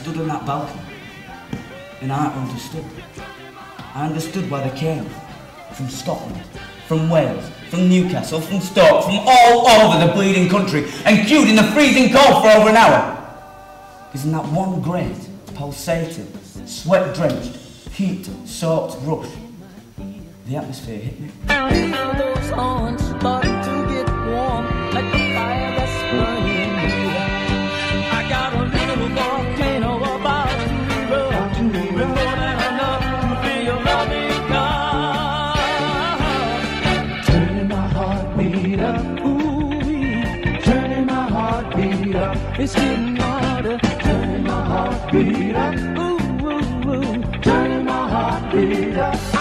stood on that balcony. And I understood. I understood why they came. From Scotland, from Wales, from Newcastle, from Stoke, from all over the bleeding country, and queued in the freezing cold for over an hour. Because in that one great, pulsating, sweat-drenched, heat-soaked rush, the atmosphere hit me. It's getting harder. Turning my heartbeat up. Ooh, ooh, ooh. Turning my heartbeat up.